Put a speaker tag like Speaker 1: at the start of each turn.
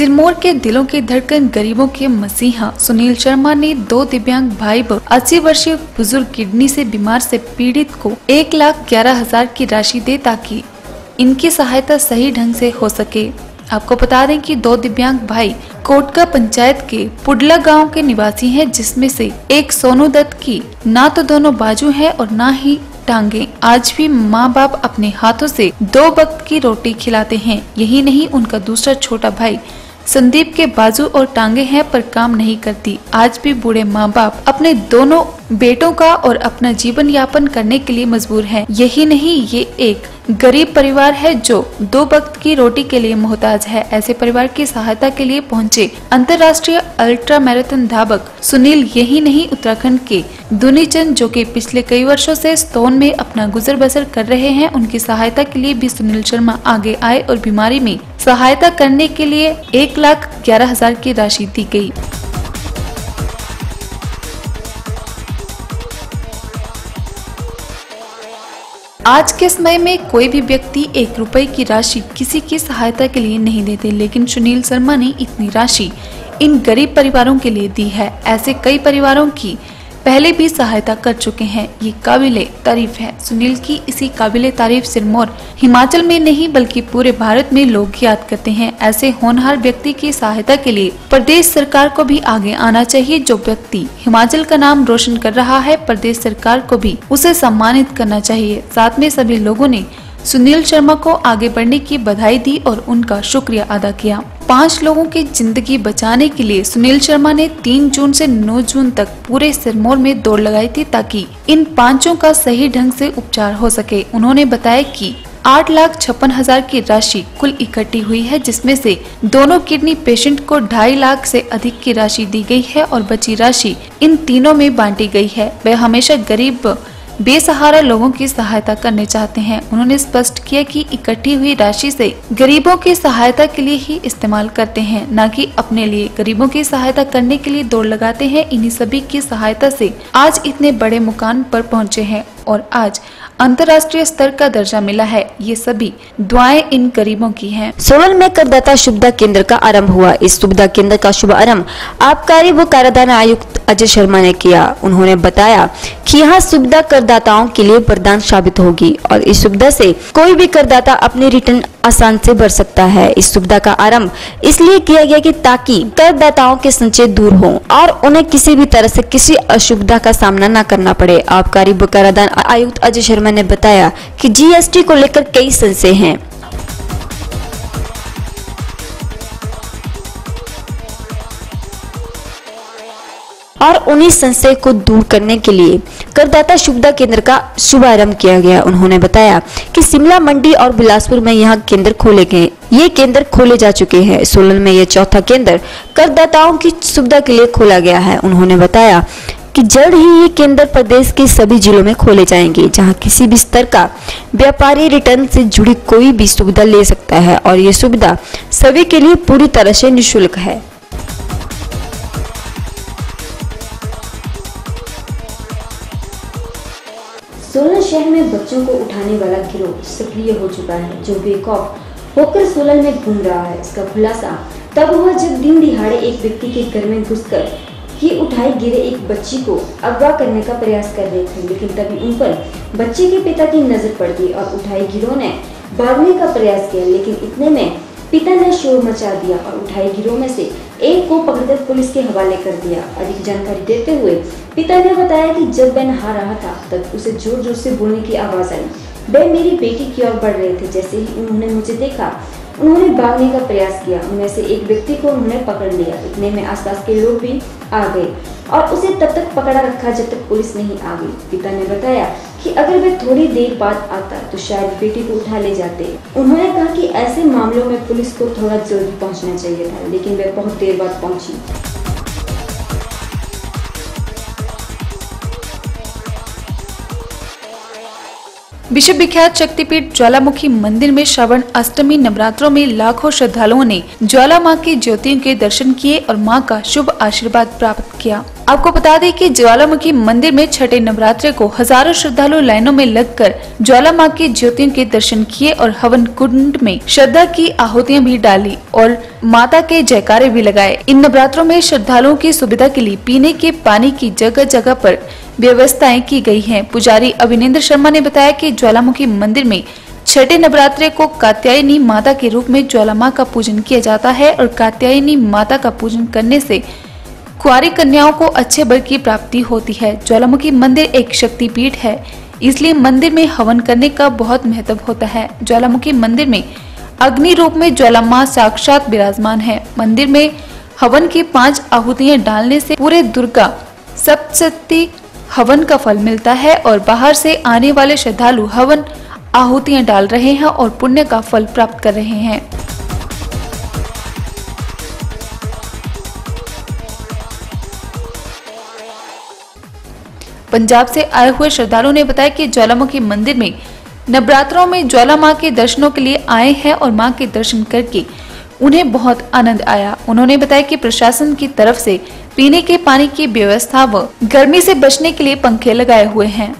Speaker 1: सिरमौर के दिलों की धड़कन गरीबों के मसीहा सुनील शर्मा ने दो दिव्यांग भाई व अस्सी वर्षीय बुज़ुर्ग किडनी से बीमार से पीड़ित को एक लाख ग्यारह हज़ार की राशि दे ताकि इनकी सहायता सही ढंग से हो सके। आपको बता दें कि दो दिव्यांग भाई कोटका पंचायत के पुडला गाँव के निवासी हैं, जिसमें से एक सोनू दत्त की ना तो दोनों बाजू है और ना ही टांगे। आज भी माँ बाप अपने हाथों से दो वक्त की रोटी खिलाते हैं। यही नहीं, उनका दूसरा छोटा भाई संदीप के बाजू और टांगे हैं पर काम नहीं करती आज भी बूढ़े माँ बाप अपने दोनों बेटों का और अपना जीवन यापन करने के लिए मजबूर हैं। यही नहीं, ये एक गरीब परिवार है जो दो वक्त की रोटी के लिए मोहताज है। ऐसे परिवार की सहायता के लिए पहुँचे अंतर्राष्ट्रीय अल्ट्रा मैराथन धावक सुनील यही नहीं, उत्तराखंड के दुनीचंद, जो कि पिछले कई वर्षों से स्तोन में अपना गुजर बसर कर रहे हैं। उनकी सहायता के लिए भी सुनील शर्मा आगे आए और बीमारी में सहायता करने के लिए एक लाख ग्यारह हज़ार की राशि दी गई आज के समय में कोई भी व्यक्ति एक रुपए की राशि किसी की सहायता के लिए नहीं देते, लेकिन सुनील शर्मा ने इतनी राशि इन गरीब परिवारों के लिए दी है। ऐसे कई परिवारों की पहले भी सहायता कर चुके हैं। ये काबिल तारीफ़ है। सुनील की इसी काबिल तारीफ़ सिरमौर हिमाचल में नहीं, बल्कि पूरे भारत में लोग याद करते हैं। ऐसे होनहार व्यक्ति की सहायता के लिए प्रदेश सरकार को भी आगे आना चाहिए। जो व्यक्ति हिमाचल का नाम रोशन कर रहा है, प्रदेश सरकार को भी उसे सम्मानित करना चाहिए। साथ में सभी लोगों ने सुनील शर्मा को आगे बढ़ने की बधाई दी और उनका शुक्रिया अदा किया। पाँच लोगों की ज़िंदगी बचाने के लिए सुनील शर्मा ने 3 जून से 9 जून तक पूरे सिरमौर में दौड़ लगाई थी ताकि इन पाँचों का सही ढंग से उपचार हो सके। उन्होंने बताया कि आठ लाख छप्पन हज़ार की राशि कुल इकट्ठी हुई है, जिसमें से दोनों किडनी पेशेंट को ढाई लाख से अधिक की राशि दी गई है और बची राशि इन तीनों में बांटी गई है। वह हमेशा गरीब बेसहारा लोगों की सहायता करने चाहते हैं। उन्होंने स्पष्ट किया कि इकट्ठी हुई राशि से गरीबों की सहायता के लिए ही इस्तेमाल करते हैं, न कि अपने लिए। गरीबों की सहायता करने के लिए दौड़ लगाते हैं। इन्हीं सभी की सहायता से आज इतने बड़े मुकाम पर पहुँचे हैं और आज अंतर्राष्ट्रीय स्तर का दर्जा मिला है। ये सभी दुआएँ इन गरीबों की हैं।
Speaker 2: सोलन में करदाता सुविधा केंद्र का आरंभ हुआ। इस सुविधा केंद्र का शुभारंभ आबकारी व कराधान आयुक्त अजय शर्मा ने किया। उन्होंने बताया यहाँ सुविधा करदाताओं के लिए वरदान साबित होगी और इस सुविधा से कोई भी करदाता अपने रिटर्न आसान से भर सकता है। इस सुविधा का आरंभ इसलिए किया गया कि ताकि करदाताओं के संचय दूर हो और उन्हें किसी भी तरह से किसी असुविधा का सामना न करना पड़े। आबकारी कराधान आयुक्त अजय शर्मा ने बताया कि जीएसटी को लेकर कई संशय हैं। और उन्हीं संशय को दूर करने के लिए करदाता सुविधा केंद्र का शुभारंभ किया गया, उन्होंने बताया कि शिमला, मंडी और बिलासपुर में यहाँ केंद्र खोले गए, ये केंद्र खोले जा चुके हैं। सोलन में ये चौथा केंद्र करदाताओं की सुविधा के लिए खोला गया है, उन्होंने बताया कि जल्द ही ये केंद्र प्रदेश के सभी जिलों में खोले जाएँगे, जहाँ किसी भी स्तर का व्यापारी रिटर्न से जुड़ी कोई भी सुविधा ले सकता है और ये सुविधा सभी के लिए पूरी तरह से निःशुल्क है। बच्चों को उठाने वाला गिरोह सक्रिय हो चुका है, जो बेखौफ होकर सोलन में घूम रहा है। इसका खुलासा तब हुआ जब दिन दिहाड़े एक व्यक्ति के घर में घुसकर ही उठाई गिरे एक बच्ची को अगवा करने का प्रयास कर रहे थे, लेकिन तभी उन पर बच्चे के पिता की नज़र पड़ गई और उठाई गिरोह ने भागने का प्रयास किया, लेकिन इतने में पिता ने शोर मचा दिया और उठाई गिरोह में से एक को पकड़कर पुलिस के हवाले कर दिया। अधिक जानकारी देते हुए पिता ने बताया कि जब वह नहा रहा था, तब उसे ज़ोर ज़ोर से बोलने की आवाज़ आई। वह मेरी बेटी की ओर बढ़ रहे थे, जैसे ही उन्होंने मुझे देखा, उन्होंने भागने का प्रयास किया। उनमें से एक व्यक्ति को उन्होंने पकड़ लिया। इतने में आसपास के लोग भी आ गए और उसे तब तक पकड़ा रखा जब तक पुलिस नहीं आ गई। पिता ने बताया कि अगर वह थोड़ी देर बाद आता तो शायद बेटी को उठा ले जाते। उन्होंने कहा कि ऐसे मामलों में पुलिस को थोड़ा जल्दी पहुँचना चाहिए था, लेकिन वह बहुत देर बाद पहुँची।
Speaker 1: विश्व विख्यात शक्तिपीठ ज्वालामुखी मंदिर में श्रवण अष्टमी नवरात्रों में लाखों श्रद्धालुओं ने ज्वाला माँ की ज्योतियों के दर्शन किए और माँ का शुभ आशीर्वाद प्राप्त किया। आपको बता दें कि ज्वालामुखी मंदिर में छठे नवरात्रे को हज़ारों श्रद्धालु लाइनों में लगकर ज्वाला माँ की ज्योतियों के दर्शन किए और हवन कुंड में श्रद्धा की आहुतियाँ भी डाली और माता के जयकारे भी लगाए इन नवरात्रों में श्रद्धालुओं की सुविधा के लिए पीने के पानी की जगह जगह पर व्यवस्थाएँ की गई हैं। पुजारी अभिनेन्द्र शर्मा ने बताया कि ज्वालामुखी मंदिर में छठे नवरात्रे को कात्यायनी माता के रूप में ज्वाला माँ का पूजन किया जाता है और कात्यायनी माता का पूजन करने से कुआरी कन्याओं को अच्छे बल की प्राप्ति होती है। ज्वालामुखी मंदिर एक शक्तिपीठ है। इसलिए मंदिर में हवन करने का बहुत महत्व होता है। ज्वालामुखी मंदिर में अग्नि रूप में ज्वाला माँ साक्षात विराजमान है। मंदिर में हवन की पाँच आहुतियाँ डालने से पूरे दुर्गा सप्तशक्ति हवन का फल मिलता है और बाहर से आने वाले श्रद्धालु हवन आहुतियाँ डाल रहे हैं और पुण्य का फल प्राप्त कर रहे हैं। पंजाब से आए हुए श्रद्धालुओं ने बताया कि ज्वालामुखी मंदिर में नवरात्रों में ज्वाला माँ के दर्शनों के लिए आए हैं और माँ के दर्शन करके उन्हें बहुत आनंद आया। उन्होंने बताया कि प्रशासन की तरफ़ से पीने के पानी की व्यवस्था व गर्मी से बचने के लिए पंखे लगाए हुए हैं।